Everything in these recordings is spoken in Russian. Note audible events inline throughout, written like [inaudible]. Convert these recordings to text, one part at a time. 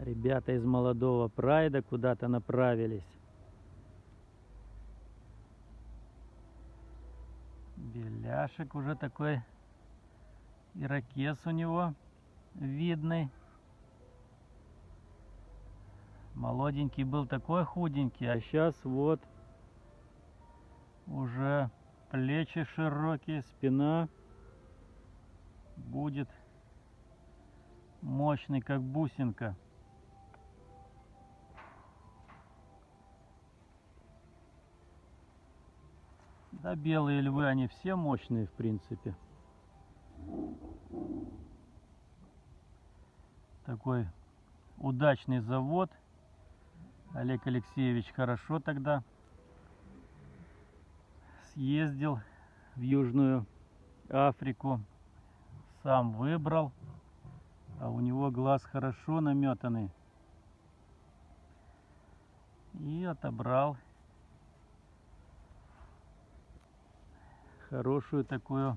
Ребята из молодого прайда куда-то направились. Беляшек уже такой ирокез у него видный. Молоденький был такой худенький, а сейчас вот уже плечи широкие, спина будет мощный, как бусинка. Да, белые львы, они все мощные, в принципе. Такой удачный завод. Олег Алексеевич хорошо тогда съездил в Южную Африку. Сам выбрал. А у него глаз хорошо наметанный. И отобрал хорошую такую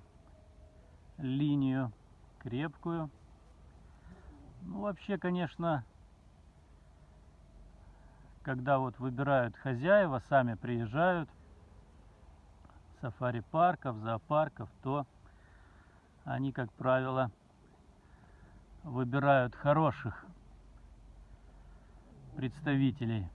линию, крепкую. Ну, вообще, конечно, когда вот выбирают хозяева, сами приезжают, сафари-парков, зоопарков, то они, как правило, выбирают хороших представителей.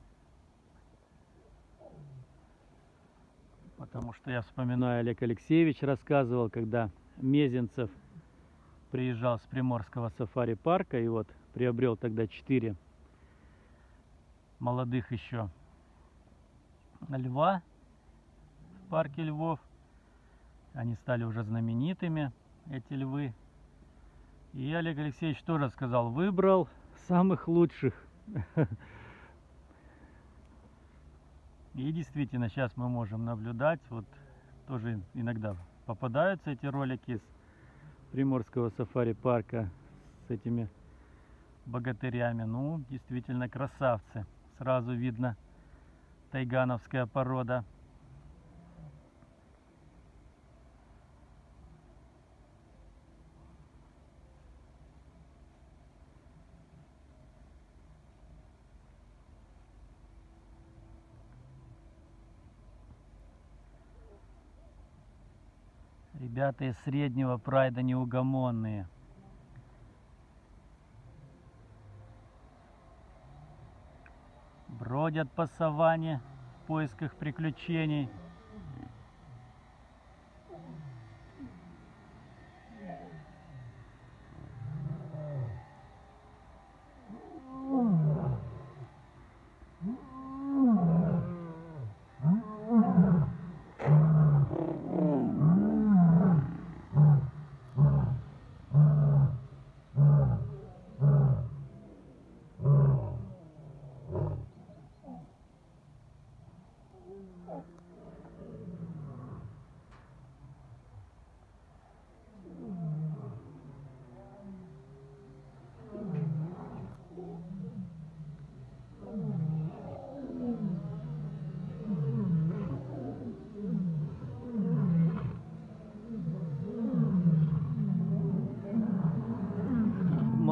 Потому что я вспоминаю, Олег Алексеевич рассказывал, когда Мезенцев приезжал с Приморского сафари-парка и вот приобрел тогда четыре молодых еще льва в парке львов. Они стали уже знаменитыми, эти львы. И Олег Алексеевич тоже сказал, выбрал самых лучших. [laughs] И действительно, сейчас мы можем наблюдать, вот тоже иногда попадаются эти ролики из Приморского сафари-парка с этими богатырями. Ну, действительно красавцы. Сразу видно тайгановская порода. Ребята из среднего прайда неугомонные. Бродят по саванне в поисках приключений.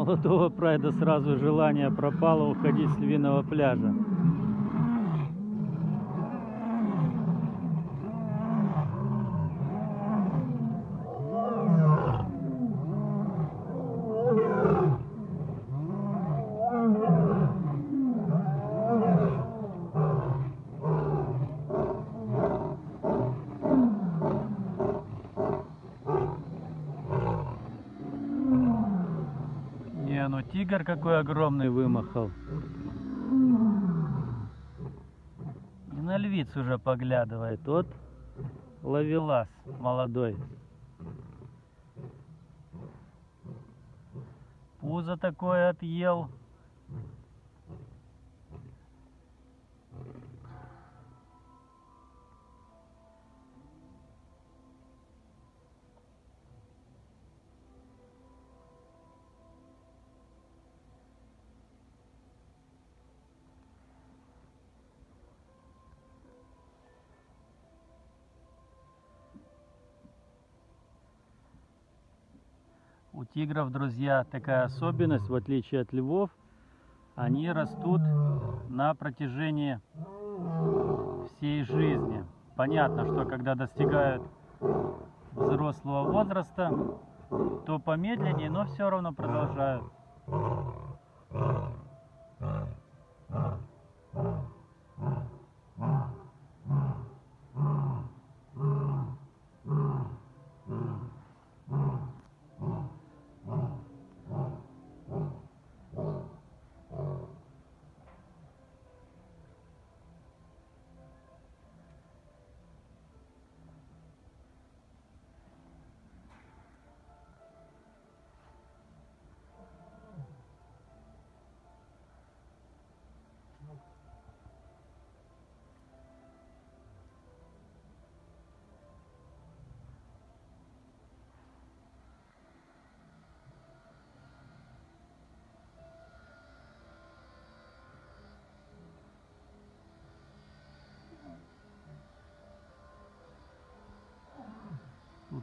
Молодого прайда сразу желание пропало уходить с львиного пляжа. Не, ну тигр какой огромный вымахал. И на львиц уже поглядывает. Вот ловелас молодой. Пузо такое отъел. У тигров, друзья, такая особенность, в отличие от львов, они растут на протяжении всей жизни. Понятно, что когда достигают взрослого возраста, то помедленнее, но все равно продолжают.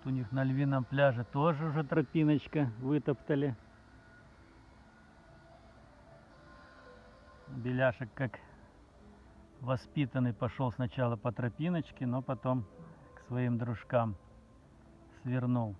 У них на львином пляже тоже уже тропиночка вытоптали. Беляшек как воспитанный пошел сначала по тропиночке, но потом к своим дружкам свернул.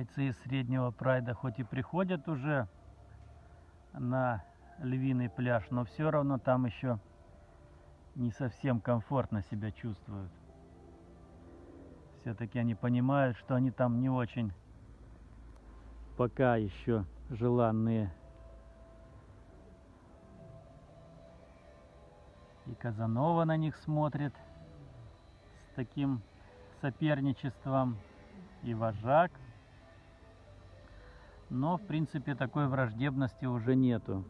Бойцы из среднего прайда хоть и приходят уже на львиный пляж, но все равно там еще не совсем комфортно себя чувствуют. Все-таки они понимают, что они там не очень пока еще желанные. И Казанова на них смотрит с таким соперничеством, и вожак – но в принципе такой враждебности уже нету.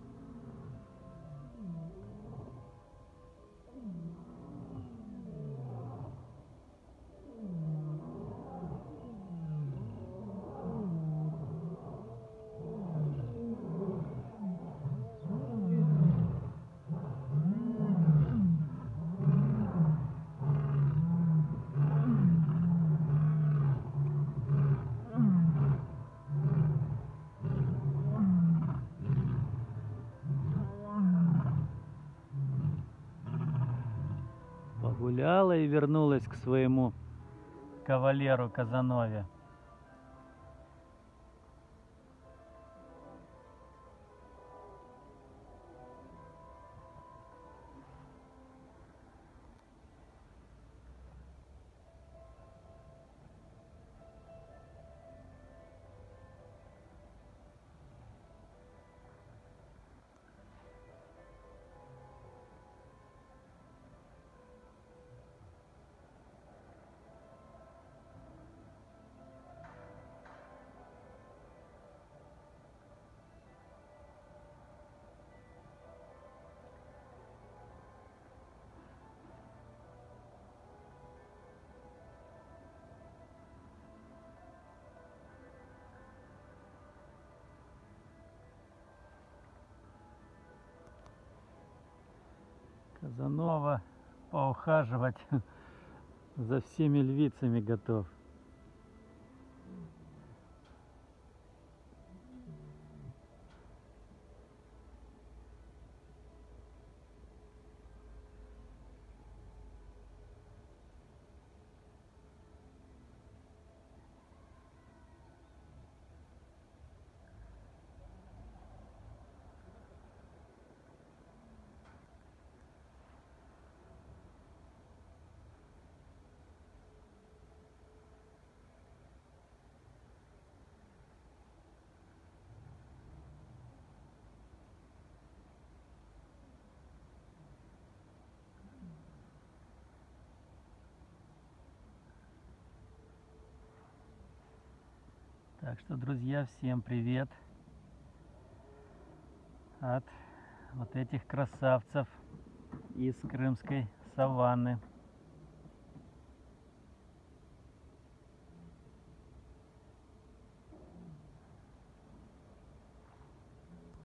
Погуляла и вернулась к своему кавалеру Казанове. Казанова поухаживать [laughs] за всеми львицами готов. Так что, друзья, всем привет от вот этих красавцев из крымской саванны.